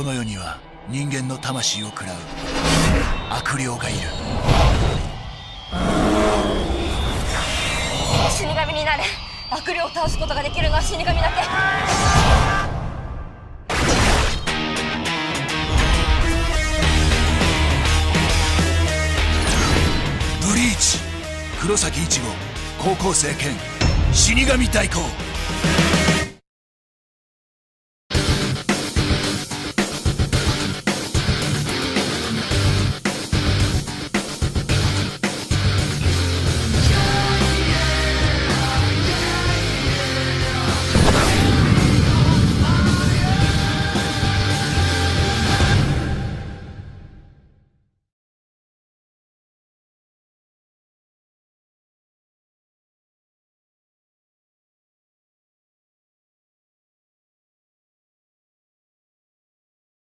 この世には人間の魂を食らう悪霊がいる。死神になれ。悪霊を倒すことができるのは死神だけ。ブリーチ黒崎一護高校生兼死神代行